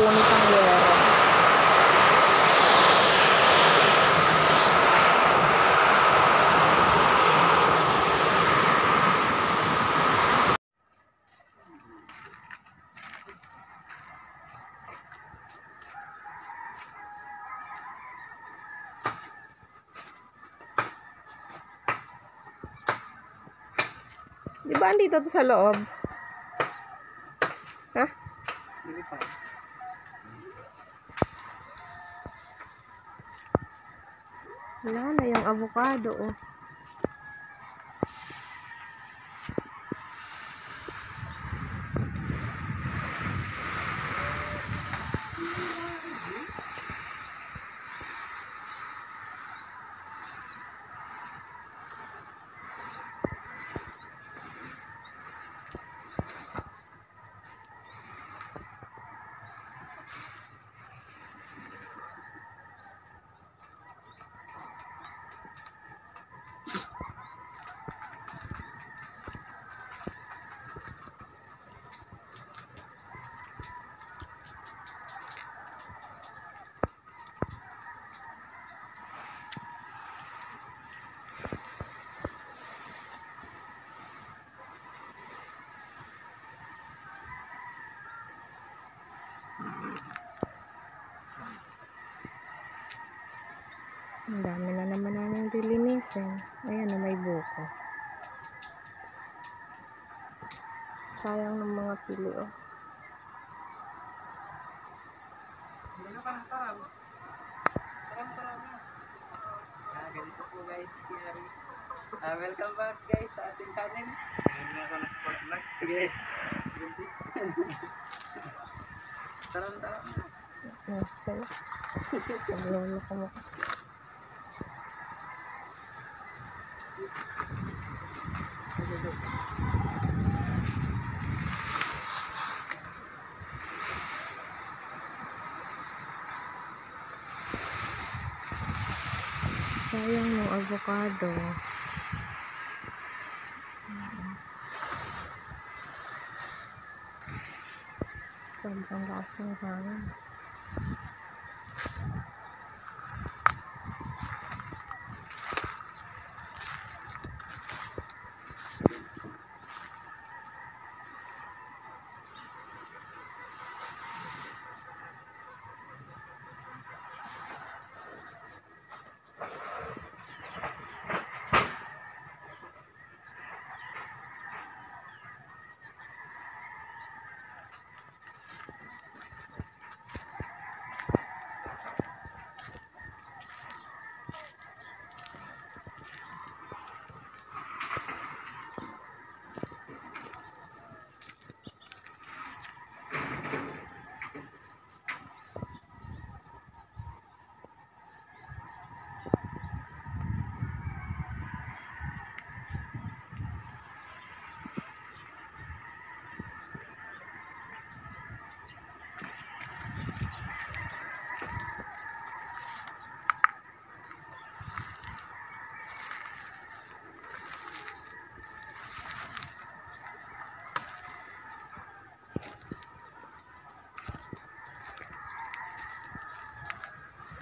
lakas, parang pinupunit ang yero. Di ba andito to sa loob? Ha? Hindi pa. Na yung avocado, oh. Ang dami na naman namin lilinisin. Ayan na may buko. Sayang ng mga pili, oh. Ano ka ng sarap? Sarap sarap. Ah, ganito po guys, Kiyari. Ah, welcome back guys sa ating channel. Ngayon na ako ng spotlight. Sige. Tarang tarang. Hmm, sa'yo. Ang ko mo. Sayang ng avocado. Sobrang lakas ng hangin.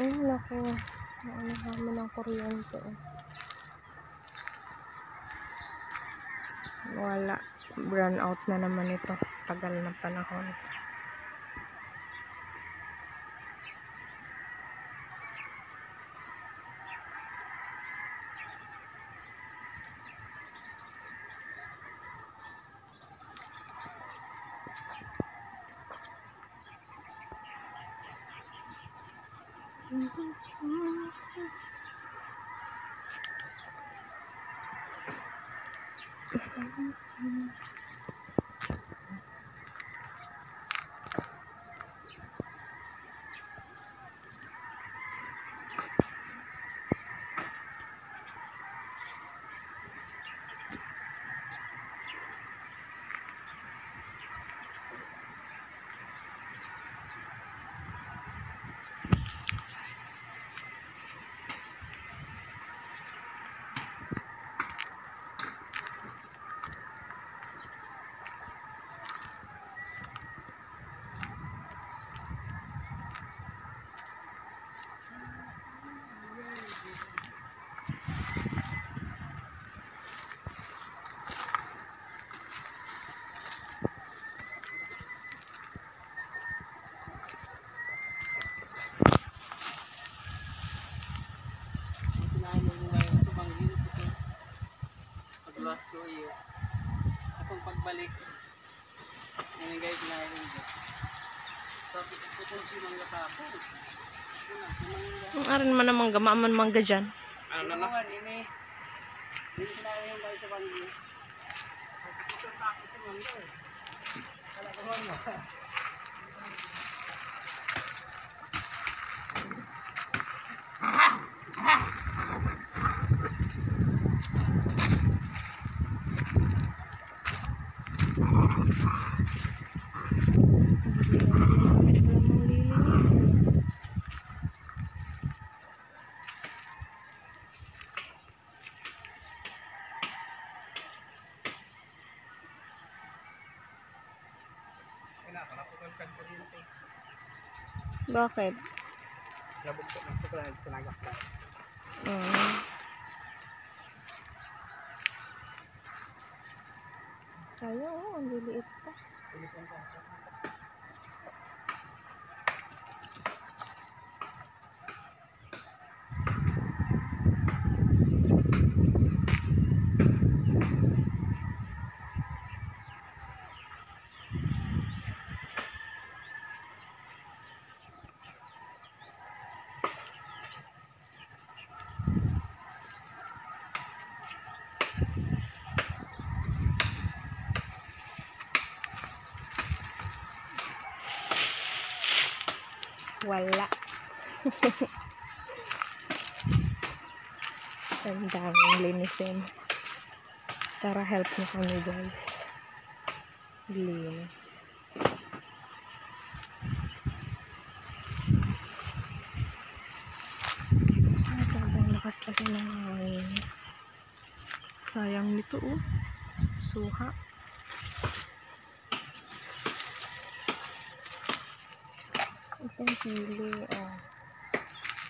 Ay, naku. Ano kami ng kuryente. Wala. Brown out na naman ito. Tagal na panahon. 何? Tuyo. Akong pagbalik. Yan guys na yun. Tapos. Una, yung mga Ang aran man namang gama man mangga dyan. ano na? Ini. Ini sinabi yung guys sa sa akin sa mangga eh. Wala ko mo. Dito. Bakit? Labog ko na sa sinagak na. Ah. Sayang oh, ang liliit pa. Wala. Ang daming linisin. Tara, help mo kami guys. Linis. Ah, sobrang lakas kasi ng hangin. Sayang nito oh. Suha. Yung pili. Oh.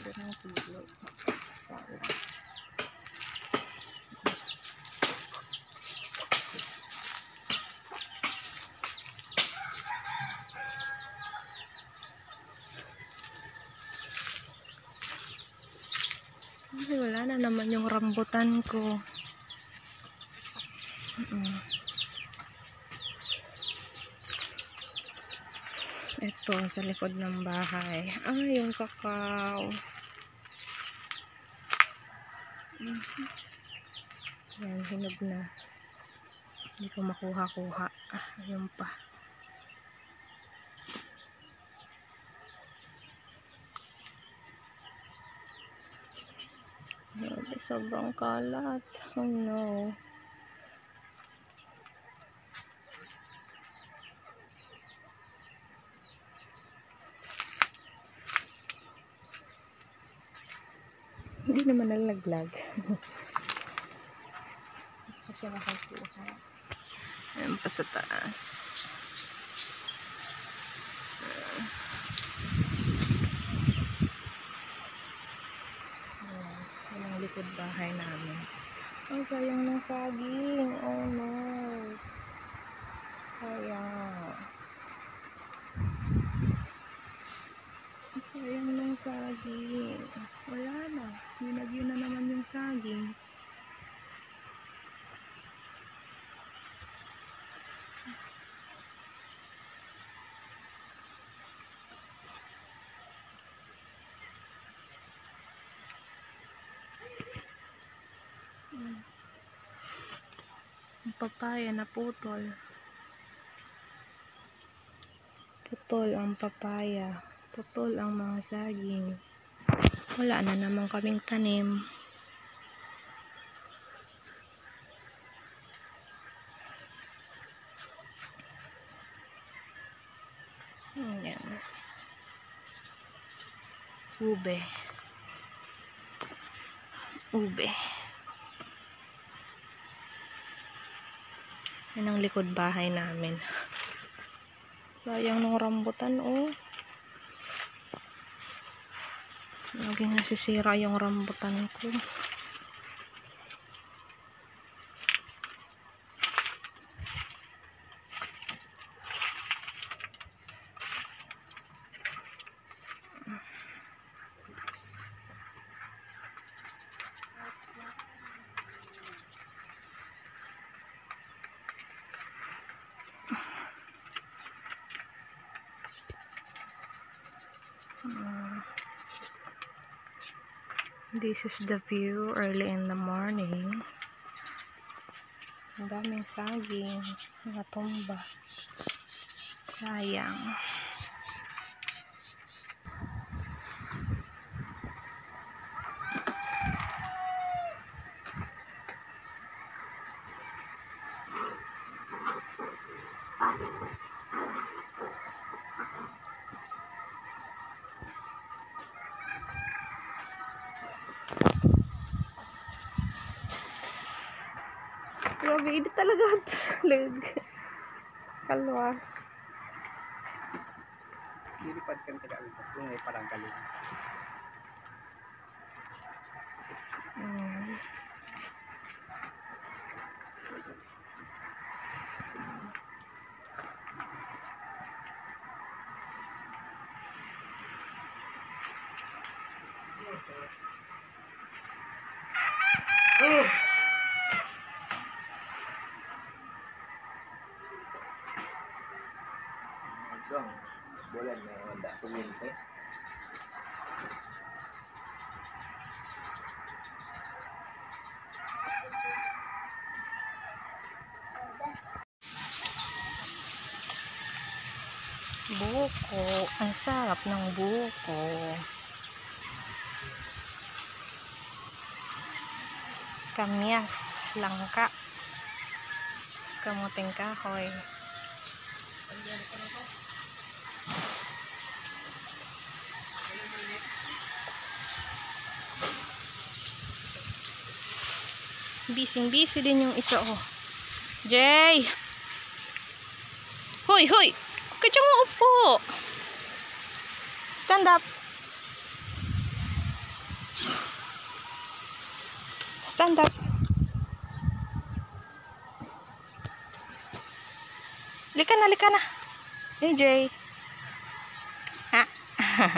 Ito yung pili. Sayang. Ay, wala na naman yung rambutan ko. Mm. Ito, sa likod ng bahay. Ah, yung kakao. Mhm. Yan, hinog na. Hindi ko makuha-kuha. Ah, ayun pa. Grabe, sobrang kalat. Oh no. Hindi naman nalaglag. Hindi siya nakakuha. Ayan pa sa taas. Ayan. Yan ang likod bahay namin. Ang sayang ng saging. Oh no. Sayang. Ang sayang ng saging. Wala na. Yun na naman yung saging. Ang papaya na putol. Putol ang papaya. Putol ang mga saging. Wala na naman kaming tanim. Ayan. Ube. Ube. Yan ang likod bahay namin. Sayang nung rambutan, oh. Laging nasisira yung rambutan ko. Mm. This is the view early in the morning. Ang daming saging. Natumba. Sayang. Grabe, hindi talaga ito sa leg. Kalwas. Lilipad kan taga kung may parang kalim. Bulan may wala kuminti. Buko. Ang sarap ng buko. Kamyas. Langka. Kamuting kahoy. Bising-busy din yung isa oh. Jay! Hoy, hoy! Huwag ka mo upo! Stand up! Stand up! Lika na, lika na! Hey, Jay! Ha?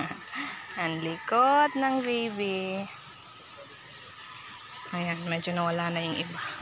Ang likod ng baby. Ayan, medyo nawala na yung iba.